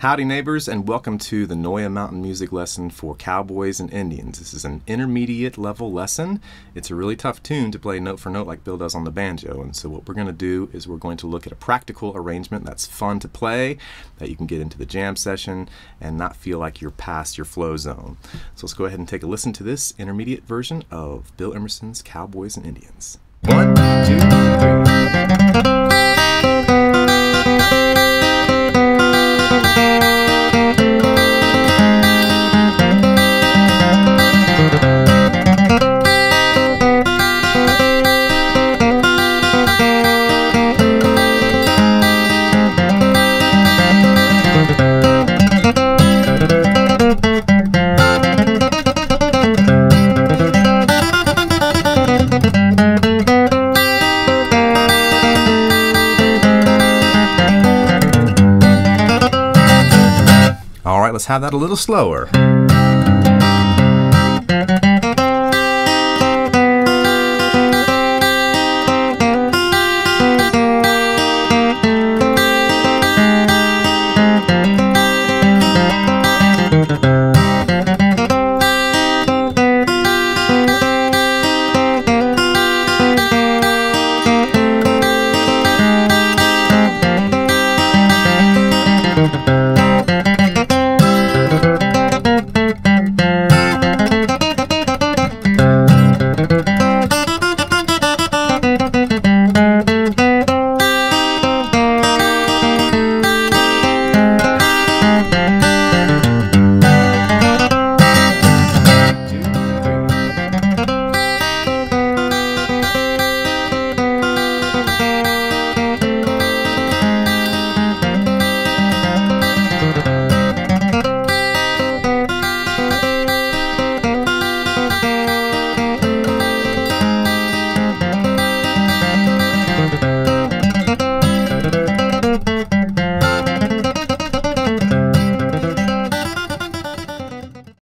Howdy, neighbors, and welcome to the Noya Mountain Music lesson for Cowboys and Indians. This is an intermediate level lesson. It's a really tough tune to play note for note like Bill does on the banjo. And so, what we're going to do is we're going to look at a practical arrangement that's fun to play, that you can get into the jam session and not feel like you're past your flow zone. So, let's go ahead and take a listen to this intermediate version of Bill Emerson's Cowboys and Indians. One, two, All right, let's have that a little slower.